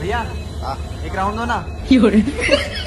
भैया हाँ। एक राउंड दो ना।